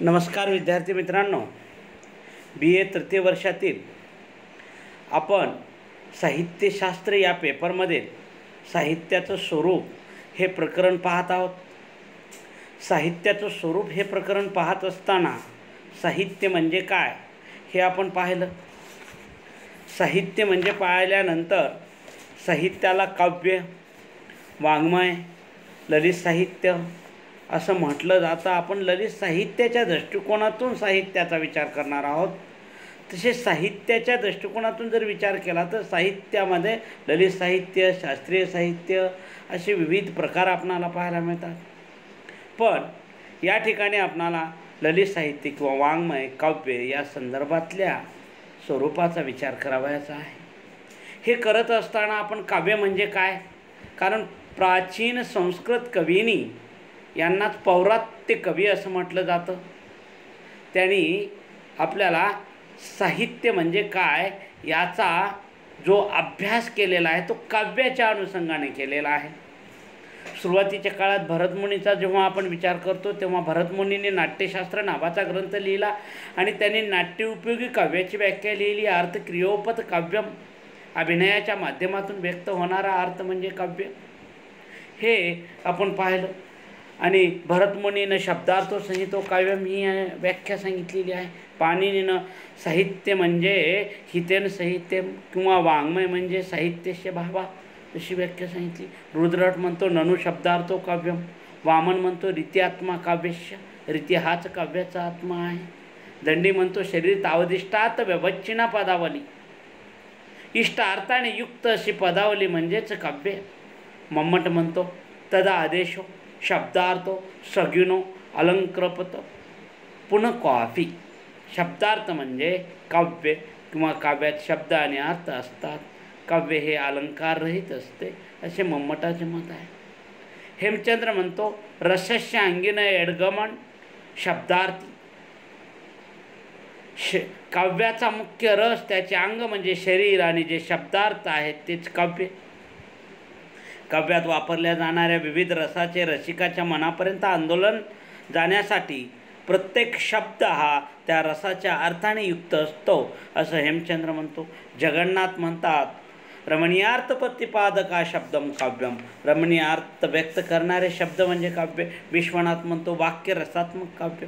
नमस्कार विद्यार्थी मित्रांनो. बी ए तृतीय वर्षातील आपण साहित्यशास्त्र या पेपरमध्ये साहित्याचं स्वरूप हे प्रकरण पाहत आहोत. साहित्याचं स्वरूप हे प्रकरण पाहत असताना साहित्य म्हणजे काय हे आपण पाहिलं. साहित्य म्हणजे पाहिल्यानंतर साहित्याला काव्य वाङ्मय ललित साहित्य असं म्हटलं जातं. आपण ललित साहित्याच्या दृष्टिकोनातून साहित्याचा विचार करणार आहोत. तसे साहित्याच्या दृष्टिकोनातून जर विचार केला तर साहित्यामध्ये ललित साहित्य शास्त्रीय साहित्य असे विविध प्रकार आपणाला पाहायला मिळतात. पण या ठिकाणी आपणाला ललित साहित्य किंवा वाङ्मय काव्य या संदर्भातल्या स्वरूपाचा विचार करावयाचा आहे. हे करत असताना आपण काव्य म्हणजे काय? कारण प्राचीन संस्कृत कवींनी यांनाच पौरात्य कवी असं म्हटलं जातं. त्यांनी आपल्याला साहित्य म्हणजे काय याचा जो अभ्यास केलेला आहे तो काव्याच्या अनुषंगाने केलेला आहे. सुरुवातीच्या काळात भरतमुनीचा जेव्हा आपण विचार करतो तेव्हा भरतमुनीने नाट्यशास्त्र नावाचा ग्रंथ लिहिला आणि त्यांनी नाट्यउपयोगी काव्याची व्याख्या लिहिली. अर्थ क्रियोपत काव्यम अभिनयाच्या माध्यमातून व्यक्त होणारा अर्थ म्हणजे काव्य. हे आपण पाहिलं. आणि भरतमुनीनं शब्दार्थ संहितो काव्यम ही व्याख्या सांगितलेली आहे. पाणिनीनं साहित्य म्हणजे हितेन साहित्य किंवा वाङ्मय म्हणजे साहित्यस्य भावा अशी व्याख्या सांगितली. रुद्रट म्हणतो ननु शब्दार्थो काव्यम वामन म्हणतो रीत्यात्मा काव्यस्य रीती हाच काव्याचा आत्मा आहे. दंडी म्हणतो शरीर तावदिष्टात व्यवच्छिना पदावली. इष्ट अर्थाने युक्त अशी पदावली म्हणजेच काव्य. मम्मट म्हणतो तदा आदेशो शब्दार्थ सगुणो अलंकृपत पुन कॉफी शब्दार्थ म्हणजे काव्य किंवा काव्यात शब्द आणि अर्थ असतात. काव्य हे अलंकाररहित असते असे मम्मटाचे मत आहे. हेमचंद्र म्हणतो रसस्य अंगिन एडगमन शब्दार्थी श काव्याचा मुख्य रस त्याचे अंग म्हणजे शरीर आणि जे शब्दार्थ आहेत तेच काव्य. काव्यात वापरल्या जाणाऱ्या विविध रसाचे रसिकाच्या मनापर्यंत आंदोलन जाण्यासाठी प्रत्येक शब्द हा त्या रसाच्या अर्थाने युक्त असतो असं हेमचंद्र म्हणतो. जगन्नाथ म्हणतात रमणीयार्थ प्रतिपादका शब्दम काव्यम. रमणीयार्थ व्यक्त करणारे शब्द म्हणजे काव्य. विश्वनाथ म्हणतो वाक्य रसात्मक काव्य.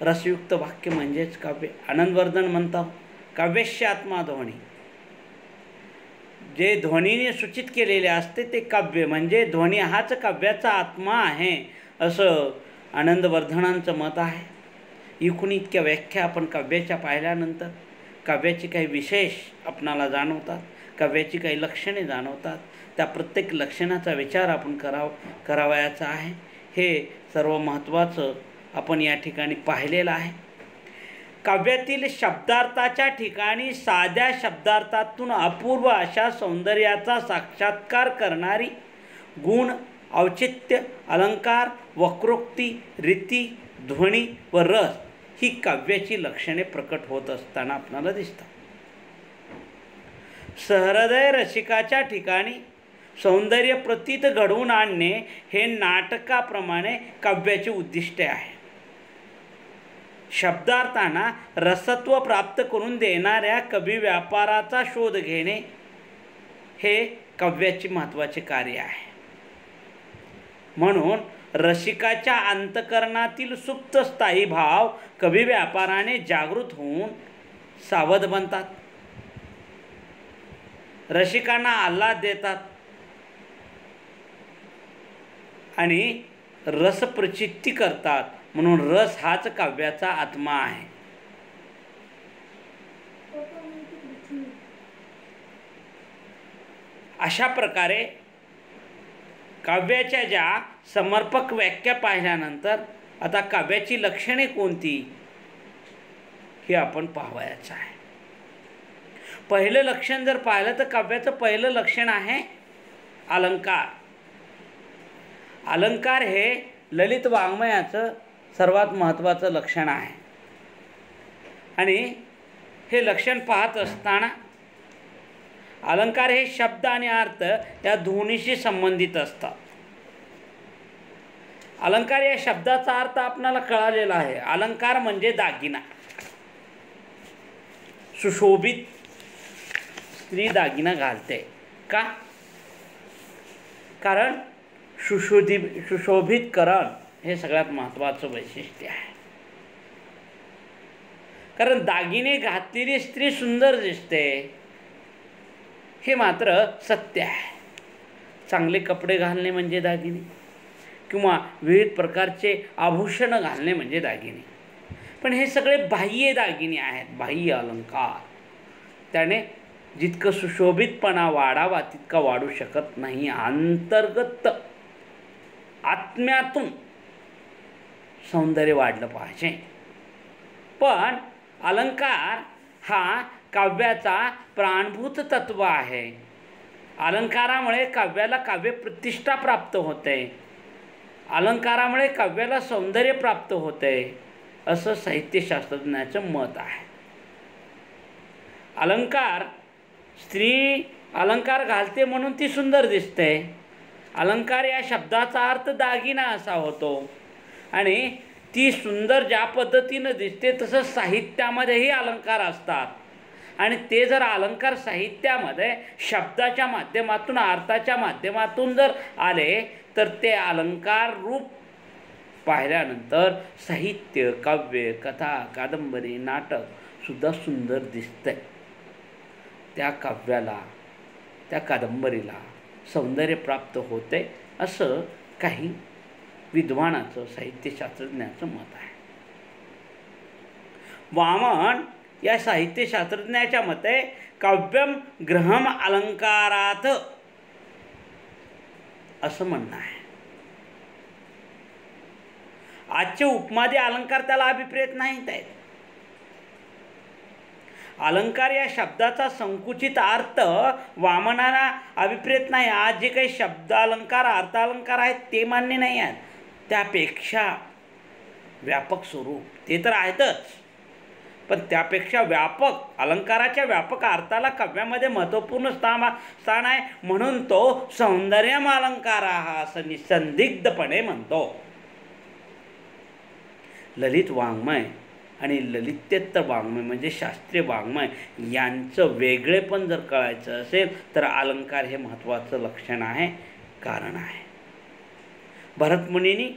रसयुक्त वाक्य म्हणजेच काव्य. आनंदवर्धन म्हणतात काव्यस्य आत्मा ध्वनी जे ध्वनीने सूचित केलेले असते ते काव्य म्हणजे ध्वनी हाच काव्याचा आत्मा आहे असं आनंदवर्धनांचं मत आहे. इकून इतक्या व्याख्या आपण काव्याच्या पाहिल्यानंतर काव्याची काही विशेष आपणाला जाणवतात काव्याची काही लक्षणे जाणवतात त्या प्रत्येक लक्षणाचा विचार आपण कराव करावयाचा आहे. हे सर्व महत्त्वाचं आपण या ठिकाणी पाहिलेलं आहे. काव्यातील शब्दार्थाच्या ठिकाणी साध्या शब्दार्थातून अपूर्व अशा सौंदर्याचा साक्षात्कार करणारी गुण औचित्य अलंकार वक्रोक्ती रीती ध्वनी व रस ही काव्याची लक्षणे प्रकट होत असताना आपणाला दिसतात. सहृदय रसिकाच्या ठिकाणी सौंदर्य प्रतीत घडवून आणणे हे नाटकाप्रमाणे काव्याचे उद्दिष्ट आहे. शब्दार्थांना रसत्व प्राप्त करून देणाऱ्या कवी व्यापाराचा शोध घेणे हे काव्याचे महत्त्वाचे कार्य आहे. म्हणून रसिकाच्या अंतकरणातील सुप्त स्थायी भाव कवी व्यापाराने जागृत होऊन सावध बनतात. रसिकांना आल्हाद देतात. आणि रसप्रचित्ती करतात. म्हणून रस हाच काव्याचा आत्मा आहे. अशा प्रकारे काव्याच्या ज्या समर्पक व्याख्या पाहिल्यानंतर आता काव्याची लक्षणे कोणती हे आपण पाहावयाचं आहे. पहिलं लक्षण जर पाहिलं तर काव्याचं पहिलं लक्षण आहे अलंकार. अलंकार हे ललित वाङ्मयाचं सर्वात महत्त्वाचं लक्षण आहे. आणि हे लक्षण पाहत असताना अलंकार हे शब्द आणि अर्थ या दोन्हीशी संबंधित असतात. अलंकार या शब्दाचा अर्थ आपणाला कळालेला आहे. अलंकार म्हणजे दागिना. सुशोभित स्त्री दागिना घालते. का? कारण सुशोधी सुशोभितकरण हे सगळ्यात महत्त्वाचं वैशिष्ट्य आहे. कारण दागिने घातलेली स्त्री सुंदर दिसते. हे मात्र सत्य आहे. चांगले कपडे घालणे म्हणजे दागिने. किंवा विविध प्रकारचे आभूषणं घालणे म्हणजे दागिने. पण हे सगळे बाह्य दागिने आहेत बाह्य अलंकार. त्याने जितकं सुशोभितपणा वाढावा तितका वाढू शकत नाही. अंतर्गत आत्म्यातून सौंदर्य वाढलं पाहिजे. पण अलंकार हा काव्याचा प्राणभूत तत्व आहे. अलंकारामुळे काव्याला काव्य प्रतिष्ठा प्राप्त होते. अलंकारामुळे काव्याला सौंदर्य प्राप्त होते असं साहित्यशास्त्रज्ञाचं मत आहे. अलंकार स्त्री अलंकार घालते म्हणून ती सुंदर दिसते. अलंकार या शब्दाचा अर्थ दागिना असा होतो. आणि ती सुंदर ज्या पद्धतीनं दिसते तसं साहित्यामध्येही अलंकार असतात. आणि ते जर अलंकार साहित्यामध्ये शब्दाच्या माध्यमातून अर्थाच्या माध्यमातून जर आले तर ते अलंकार रूप पाहिल्यानंतर साहित्य काव्य कथा कादंबरी नाटक सुद्धा सुंदर दिसतंय त्या काव्याला त्या कादंबरीला सौंदर्य प्राप्त होते असं काही विद्वानाचं साहित्यशास्त्रज्ञाचं मत आहे. वामन या साहित्यशास्त्रज्ञाच्या मते काव्यम ग्रहम अलंकारात असं म्हणणं आहे. आजचे उपमादी अलंकार त्याला अभिप्रेत नाहीत आहेत. अलंकार या शब्दाचा संकुचित अर्थ वामनाला अभिप्रेत नाही. आज जे काही शब्द अलंकार अर्थ अलंकार आहेत ते मान्य नाही आहेत. त्यापेक्षा व्यापक स्वरूप. ते तर आहेतच. पण त्यापेक्षा व्यापक अलंकाराच्या व्यापक अर्थाला काव्यामध्ये महत्त्वपूर्ण स्थान स्थान आहे. म्हणून तो सौंदर्यम अलंकार हा असं निसंदिग्धपणे म्हणतो. ललित वाङ्मय आणि ललित्यत्तर वाङ्मय म्हणजे शास्त्रीय वाङ्मय यांचं वेगळेपण जर कळायचं असेल तर अलंकार हे महत्त्वाचं लक्षण आहे कारण आहे. भरतमुनींनी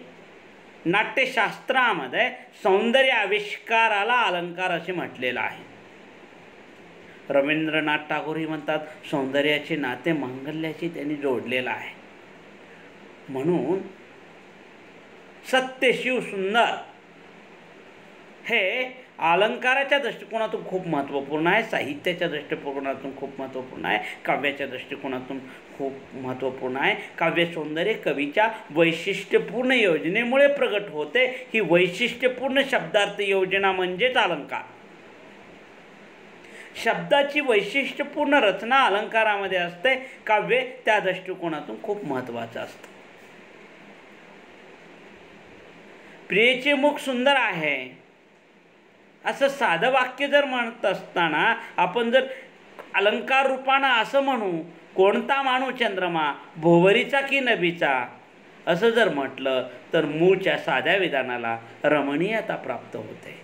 नाट्यशास्त्रामध्ये सौंदर्य आविष्काराला अलंकार असे म्हटलेलं आहे. रवींद्रनाथ टागोरही म्हणतात सौंदर्याचे नाते मांगल्याशी त्यांनी जोडलेलं आहे. म्हणून सत्य शिव सुंदर हे अलंकाराच्या दृष्टिकोनातून खूप महत्त्वपूर्ण आहे साहित्याच्या दृष्टिकोनातून खूप महत्त्वपूर्ण आहे काव्याच्या दृष्टिकोनातून खूप महत्त्वपूर्ण आहे. काव्य सौंदर्य कवीच्या वैशिष्ट्यपूर्ण योजनेमुळे प्रगट होते. ही वैशिष्ट्यपूर्ण शब्दार्थ योजना म्हणजेच अलंकार. शब्दाची वैशिष्ट्यपूर्ण रचना अलंकारामध्ये असते. काव्य त्या दृष्टिकोनातून खूप महत्त्वाचं असतं. प्रियेचे मुख सुंदर आहे. असं साधं वाक्य जर म्हणत असताना आपण जर अलंकार रूपानं असं म्हणू कोणता मानू चंद्रमा भोवरीचा की नबीचा असं जर म्हटलं तर मूळच्या साध्या विधानाला रमणीयता प्राप्त होते.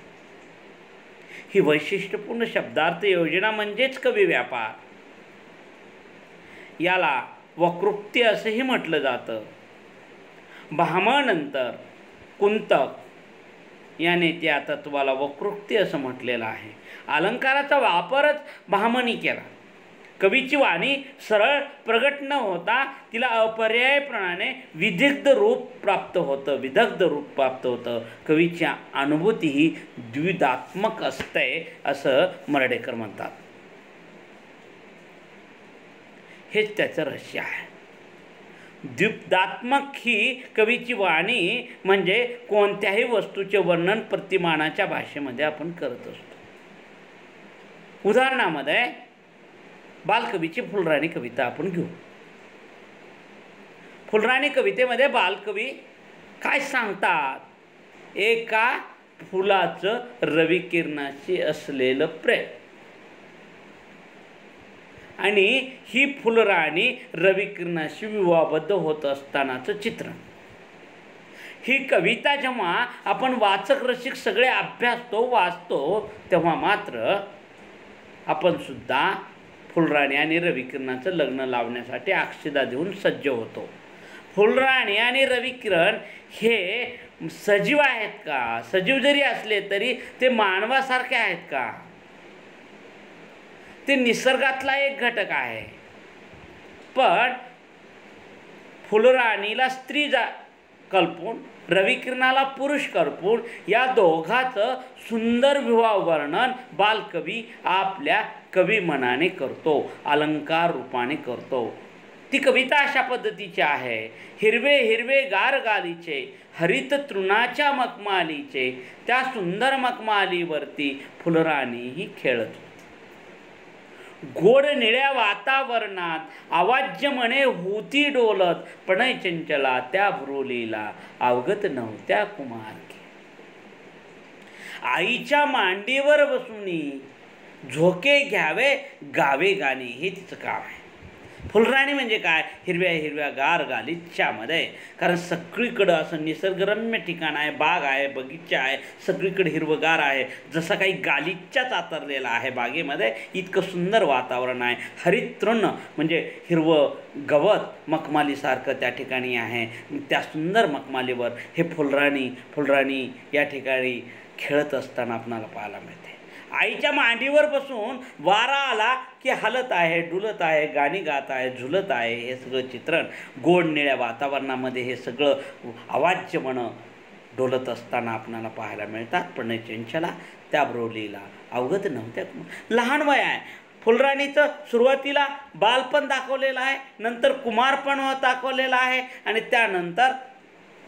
ही वैशिष्ट्यपूर्ण शब्दार्थ योजना म्हणजेच कवी व्यापार. याला वक्रोक्ती असंही म्हटलं जातं. भामानंतर कुंतक याने त्या तत्वाला वक्रोक्ती असं म्हटलेलं आहे. अलंकाराचा वापरच भामनी केला. कवीची वाणी सरळ प्रगट न होता तिला अपर्यायप्रमाणे विदग्ध रूप प्राप्त होतं विदग्ध रूप प्राप्त होतं. कवीची अनुभूती ही द्विधात्मक असते असं मराडेकर म्हणतात. हेच त्याचं रहस्य आहे. द्विपदात्मक ही कवीची वाणी म्हणजे कोणत्याही वस्तूचे वर्णन प्रतिमानाच्या भाषेमध्ये आपण करत असतो. उदाहरणामध्ये बालकवीची फुलराणी कविता आपण घेऊ. फुलराणी कवितेमध्ये बालकवी काय सांगतात? एका फुलाचं रविकिरणाशी असलेलं प्रेम. आणि ही फुलराणी रविकिरणाशी विवाहबद्ध होत असतानाचं चित्रण ही कविता जेव्हा आपण वाचक रसिक सगळे अभ्यासतो वाचतो तेव्हा मात्र आपण सुद्धा फुलराणी आणि रविकिरणाचं लग्न लावण्यासाठी अक्षदा देऊन सज्ज होतो. फुलराणी आणि रविकिरण हे सजीव आहेत का? सजीव जरी असले तरी ते मानवासारखे आहेत का? ते निसर्गातला एक घटक आहे. पण फुलराणीला स्त्री जा कल्पून रविकिरणाला पुरुष कर्पूर या दोघाचं सुंदर विवाह वर्णन बालकवी आपल्या कवी मनाने करतो अलंकार रूपाने करतो. ती कविता अशा पद्धतीची आहे. हिरवे हिरवे गार गालीचे हरित तृणाच्या मखमालीचे त्या सुंदर मखमालीवरती फुलराणीही खेळत. घोड निळ्या वातावरणात आवाज्य म्हणे होती डोलत प्रणय चंचला त्या भ्रोलीला अवगत नव्हत्या कुमार आईच्या मांडीवर बसूनी झोके घ्यावे गावे गाणे हे तिचं काम आहे. फुलराणी म्हणजे काय? हिरव्या हिरव्या गार गालिच्यामध्ये कारण सगळीकडं असं निसर्गरम्य ठिकाण आहे बाग आहे बगीचा आहे सगळीकडे हिरवगार आहे. जसं काही गालिच्याच आतरलेला आहे बागेमध्ये इतकं सुंदर वातावरण आहे. हरितृण म्हणजे हिरवं गवत मखमालीसारखं त्या ठिकाणी आहे. त्या सुंदर मखमालीवर हे फुलराणी फुलराणी या ठिकाणी खेळत असताना आपणाला पाहायला मिळते. आईच्या मांडीवर बसून वारा आला की हलत आहे डुलत आहे गाणी गात आहे झुलत आहे हे सगळं चित्रण. गोड निळ्या वातावरणामध्ये हे सगळं आवाज्य म्हणं डोलत असताना आपणाला पाहायला मिळतात. पण चंचला त्या ब्रोलीला अवगत नव्हत्या. लहान वय आहे. फुलराणीचं सुरुवातीला बालपण दाखवलेलं आहे नंतर कुमारपण दाखवलेलं आहे आणि त्यानंतर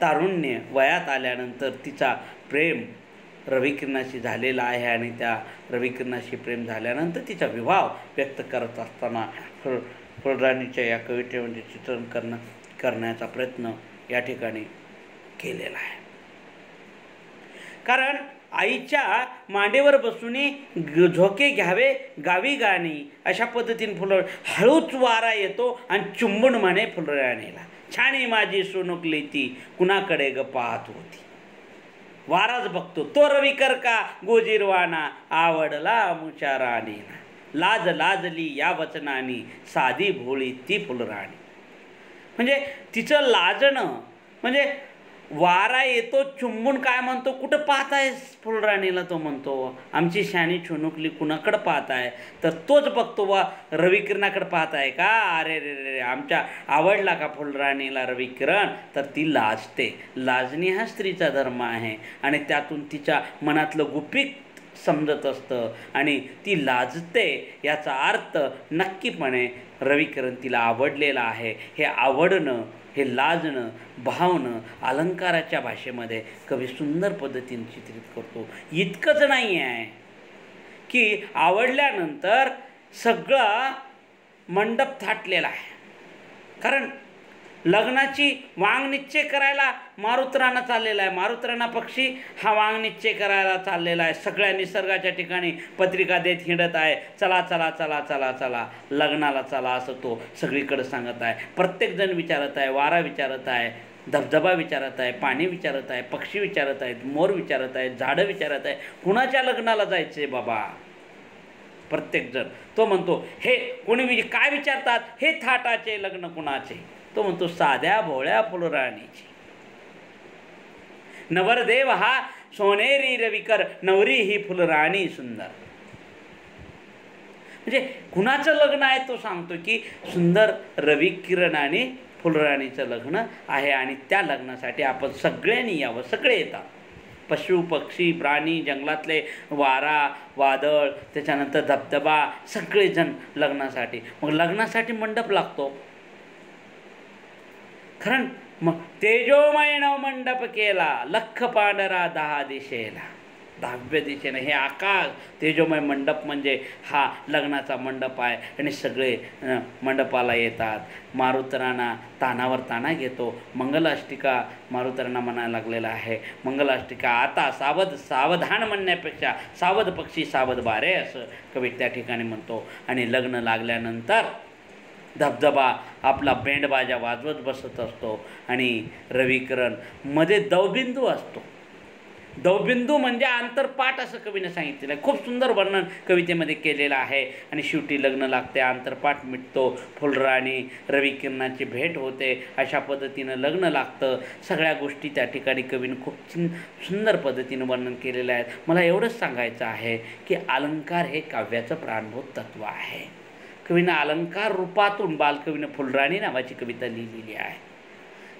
तारुण्य वयात आल्यानंतर तिचा प्रेम रविकिरणाशी झालेला आहे आणि त्या रविकिरणाशी प्रेम झाल्यानंतर तिचा विवाह व्यक्त करत असताना फुल फुलराणीच्या या कवितेमध्ये म्हणजे चित्रण करणं करण्याचा प्रयत्न या ठिकाणी केलेला आहे. कारण आईच्या मांडेवर बसून झोके घ्यावे गावी गाणी अशा पद्धतीने फुलं हळूच वारा येतो आणि चुंबन म्हणे फुलराणीला छानी माझी सोनुकली ती कुणाकडे ग पाहत होती? वाराच बघतो. तो रविकर का? गोजीरवाना आवडला मुचाराणीना लाज लाजली या वचनानी. साधी भोळी ती फुलराणी. म्हणजे तिचं लाजणं म्हणजे वारा येतो चुंबून काय म्हणतो कुठं पाहतायस फुलराणीला तो म्हणतो आमची शानी छुनुकली कुणाकडं पाहत तर तोच बघतो वा रविकिरणाकडं पाहत आहे का? अरे रे रे आमच्या आवडला का फुलराणीला रविकिरण? तर ती लाजते. लाजणी हा स्त्रीचा धर्म आहे आणि त्यातून तिच्या मनातलं गुपित समजत असतं आणि ती लाजते. याचा अर्थ नक्कीपणे रविकिरण तिला आवडलेला आहे. हे आवडणं हे लाजणं भावणं अलंकाराच्या भाषेमध्ये कवी सुंदर पद्धतीने चित्रित करतो. इतकंच नाही आहे की आवडल्यानंतर सगळं मंडप थाटलेला आहे. कारण लग्नाची वांग निश्चय करायला मारुतराणा चाललेला आहे. मारुतराणा पक्षी हा वांग निश्चय करायला चाललेला आहे. सगळ्या निसर्गाच्या ठिकाणी पत्रिका देत हिंडत आहे. चला चला चला चला चला. लग्नाला चला असं तो सगळीकडे सांगत आहे. प्रत्येकजण विचारत आहे. वारा विचारत आहे. धबधबा विचारत आहे. पाणी विचारत आहे. पक्षी विचारत आहेत. मोर विचारत आहेत. झाडं विचारत आहे कुणाच्या लग्नाला जायचं आहे बाबा? प्रत्येकजण. तो म्हणतो हे कोणी काय विचारतात? हे थाटाचे लग्न कुणाचे? तो म्हणतो साध्या भोळ्या फुलराणीची. नवरदेव हा सोनेरी रविकर नवरी ही फुलराणी सुंदर. म्हणजे कुणाचं लग्न आहे तो सांगतो की सुंदर रवी आणि फुलराणीचं लग्न आहे आणि त्या लग्नासाठी आपण सगळ्यांनी यावं सगळे येतात. पशु पक्षी प्राणी जंगलातले वारा वादळ त्याच्यानंतर धबधबा सगळेजण लग्नासाठी. मग लग्नासाठी मंडप लागतो. कारण मग तेजोमय मंडप केला लख पांढरा दहा दिशेला. दहाव्या दिशेनं हे आकाश तेजोमय मंडप म्हणजे हा लग्नाचा मंडप आहे आणि सगळे मंडपाला येतात. मारुतराणा तानावर ताना घेतो. मंगलाष्टिका मारुतराणा म्हणायला लागलेला आहे. मंगलाष्टिका आता सावध सावधान म्हणण्यापेक्षा सावध पक्षी सावध बारे असं कवी त्या ठिकाणी म्हणतो. आणि लग्न लागल्यानंतर धबधबा आपला बेंडबाजा वाजवत बसत असतो. आणि रविकरणमध्ये दवबिंदू असतो. दवबिंदू म्हणजे आंतरपाठ असं कवीने सांगितलेलं आहे. खूप सुंदर वर्णन कवितेमध्ये केलेलं आहे. आणि शेवटी लग्न लागते आंतरपाठ मिटतो फुलराणी रविकिरणाची भेट होते. अशा पद्धतीनं लग्न लागतं. सगळ्या गोष्टी त्या ठिकाणी कवीनं खूप सुं सुंदर पद्धतीनं वर्णन केलेलं आहे. मला एवढंच सांगायचं आहे की अलंकार हे काव्याचं प्राणभूत तत्व आहे. कवीनं अलंकार रूपातून बालकवीनं फुलराणी नावाची कविता लिहिलेली आहे.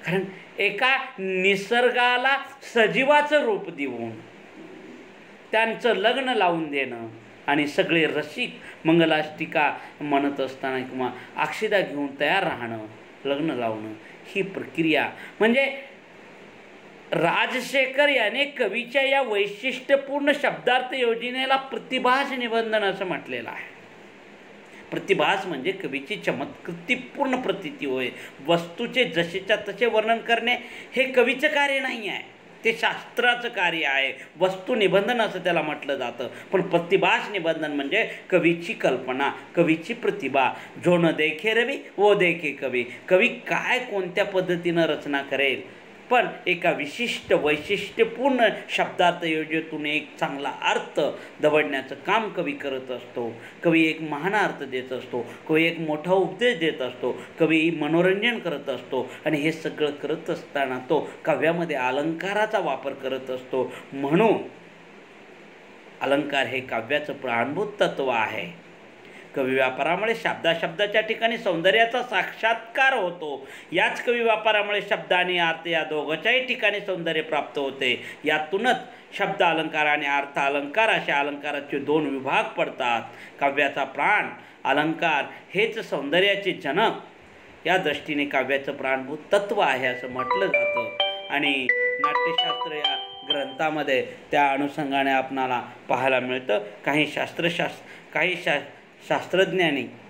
कारण एका निसर्गाला सजीवाचं रूप देऊन त्यांचं लग्न लावून देणं आणि सगळे रसिक मंगलाष्टिका म्हणत असताना किंवा अक्षदा घेऊन तयार राहणं लग्न लावणं ही प्रक्रिया. म्हणजे राजशेखर याने कवीच्या या वैशिष्ट्यपूर्ण शब्दार्थ योजनेला प्रतिभास निबंधन असं म्हटलेलं आहे. प्रतिभास म्हणजे कवीची चमत्कृतीपूर्ण प्रतीती होय. वस्तूचे जसेच्या तसे वर्णन करणे हे कवीचं कार्य नाही आहे ते शास्त्राचं कार्य आहे. वस्तू निबंधन असं त्याला म्हटलं जातं. पण प्रतिभास निबंधन म्हणजे कवीची कल्पना कवीची प्रतिभा. जो न देखे रवी वो देखे कवी. कवी काय कोणत्या पद्धतीनं रचना करेल? पण एका विशिष्ट वैशिष्ट्यपूर्ण शब्दार्थ योजनेतून एक चांगला अर्थ दवडण्याचं काम कवी करत असतो. कवी एक महान अर्थ देत असतो. कवी एक मोठा उपदेश देत असतो. कवी मनोरंजन करत असतो. आणि हे सगळं करत असताना तो काव्यामध्ये अलंकाराचा वापर करत असतो. म्हणून अलंकार हे काव्याचं प्राणभूत तत्व आहे. कवी व्यापारामुळे शब्दाशब्दाच्या ठिकाणी सौंदर्याचा साक्षात्कार होतो. याच कवी व्यापारामुळे शब्द आणि अर्थ या दोघांच्याही ठिकाणी सौंदर्य प्राप्त होते. यातूनच शब्द अलंकार आणि अर्थ अलंकार अशा अलंकाराचे दोन विभाग पडतात. काव्याचा प्राण अलंकार हेच सौंदर्याचे जनक. या दृष्टीने काव्याचं प्राणभूत तत्व आहे असं म्हटलं जातं. आणि नाट्यशास्त्र या ग्रंथामध्ये त्या अनुषंगाने आपणाला पाहायला मिळतं. काही शास्त्रशास्त्र काही शा शास्त्रज्ञाने.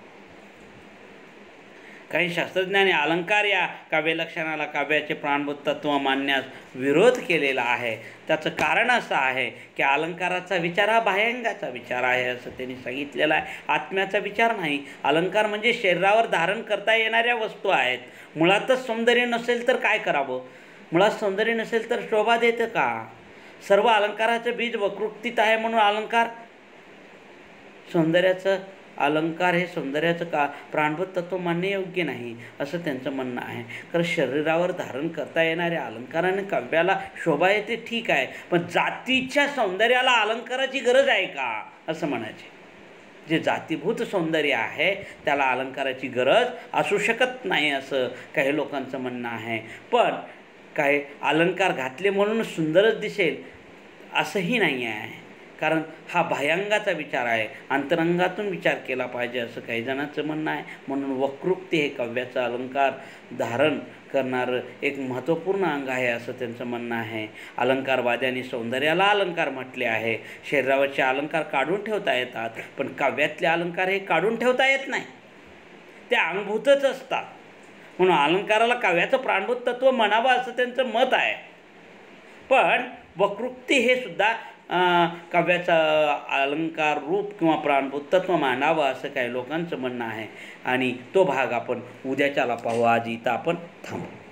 काही शास्त्रज्ञाने अलंकार या काव्यलक्षणाला काव्याचे प्राणभूत तत्व मानण्यास विरोध केलेला आहे. त्याचं कारण असं आहे की अलंकाराचा विचार हा बाह्यंगाचा विचार आहे असं त्यांनी सांगितलेलं आहे. आत्म्याचा विचार नाही. अलंकार म्हणजे शरीरावर धारण करता येणाऱ्या वस्तू आहेत. मुळातच सौंदर्य नसेल तर काय करावं? मुळात सौंदर्य नसेल तर शोभा देतं का? सर्व अलंकाराचं बीज वकृतीत आहे म्हणून अलंकार? सौंदर्याचं अलंकार हे सौंदर्याचं का प्राणभूत तत्व मानणे योग्य नाही असं त्यांचं म्हणणं आहे. कारण शरीरावर धारण करता येणाऱ्या अलंकाराने काव्याला शोभा येते ठीक आहे. पण जातीच्या सौंदर्याला अलंकाराची गरज आहे का? असं म्हणायचे. जे जातीभूत सौंदर्य आहे त्याला अलंकाराची गरज असू शकत नाही असं काही लोकांचं म्हणणं आहे. पण काय अलंकार घातले म्हणून सुंदरच दिसेल असंही नाही आहे. कारण हा बाह्यांगाचा विचार आहे अंतरंगातून विचार केला पाहिजे असं काही जणांचं म्हणणं आहे. म्हणून वक्रोक्ती हे काव्याचं अलंकार धारण करणारं एक महत्त्वपूर्ण अंग आहे असं त्यांचं म्हणणं आहे. अलंकारवाद्यांनी सौंदर्याला अलंकार म्हटले आहे. शरीरावरचे अलंकार काढून ठेवता येतात पण काव्यातले अलंकार हे काढून ठेवता येत नाही. ते अंगभूतच असतात. म्हणून अलंकाराला काव्याचं प्राणभूत तत्व म्हणावं असं त्यांचं मत आहे. पण वक्रोक्ती हे सुद्धा काव्याचा अलंकार रूप किंवा प्राणभूत तत्व मांडावं असं काही लोकांचं म्हणणं आहे. आणि तो भाग आपण उद्याच्याला पाहू. आज इथं आपण थांबू.